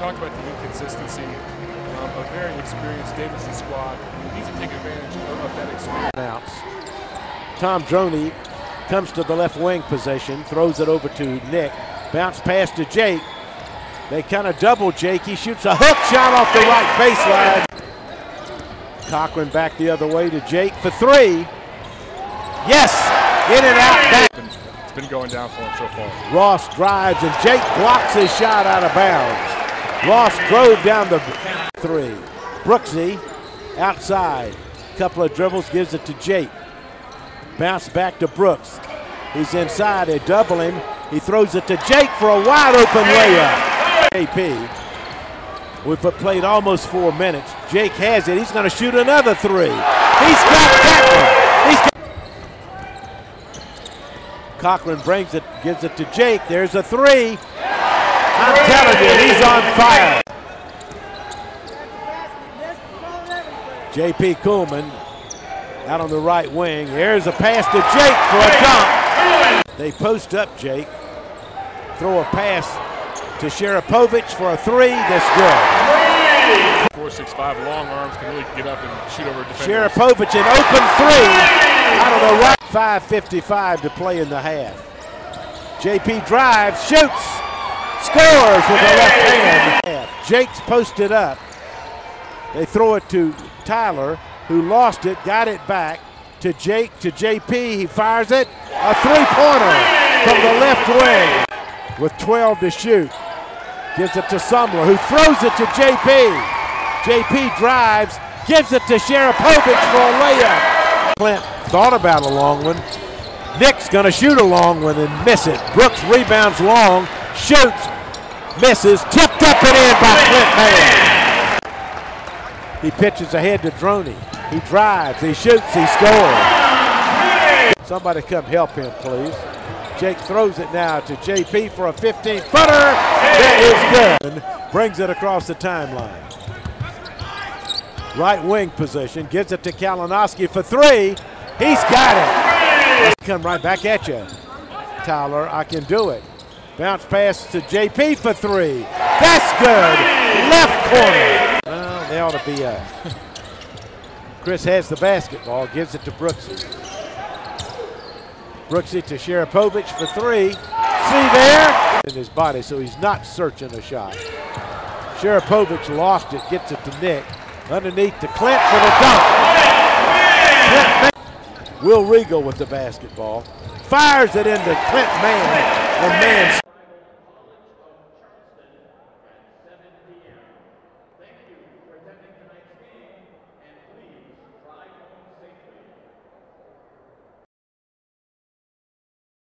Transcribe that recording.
talk about the inconsistency. Um, a very experienced Davidson squad needs to take advantage of, of that experience. Bounce. Tom Droney comes to the left wing position, throws it over to Nick. Bounce pass to Jake. They kind of double Jake. He shoots a hook shot off the right baseline. Cochran back the other way to Jake for three. Yes, in and out. Back. It's been going down for him so far. Ross drives and Jake blocks his shot out of bounds. Ross drove down the three. Brooksy outside. Couple of dribbles gives it to Jake. Bounce back to Brooks. He's inside. They double him. He throws it to Jake for a wide open layup. AP. We've played almost four minutes. Jake has it. He's going to shoot another three. He's got that one. He's got Cochran brings it, gives it to Jake. There's a three. I'm telling you, he's on fire. J.P. Kuhlman out on the right wing. Here's a pass to Jake for a dunk. They post up Jake. Throw a pass to Czerapowicz for a three. That's good. Four, six, five long arms can really get up and shoot over defenders. Czerapowicz an open three out of the right. 5.55 to play in the half. JP drives, shoots, scores with the left hand. Jake's posted up. They throw it to Tyler, who lost it, got it back to Jake, to JP. He fires it. A three-pointer from the left wing with 12 to shoot. Gives it to Sumler, who throws it to JP. JP drives, gives it to Czerapowicz for a layup. Clint thought about a long one. Nick's going to shoot a long one and miss it. Brooks rebounds long, shoots, misses, tipped up and in by Clint Mayer. He pitches ahead to Droney. He drives, he shoots, he scores. Somebody come help him, please. Jake throws it now to JP for a 15-footer. That is good. Brings it across the timeline. Right wing position, gives it to Kalinoski for three. He's got it. Come right back at you. Tyler, I can do it. Bounce pass to JP for three. That's good. Left corner. Well, they ought to be up. Uh, Chris has the basketball, gives it to Brooksy. Brooksy to Czerapowicz for three. See there? In his body, so he's not searching a shot. Czerapowicz lost it, gets it to Nick. Underneath to Clint for the dunk. Will Regal with the basketball. Fires it into Clint Mann. And Mann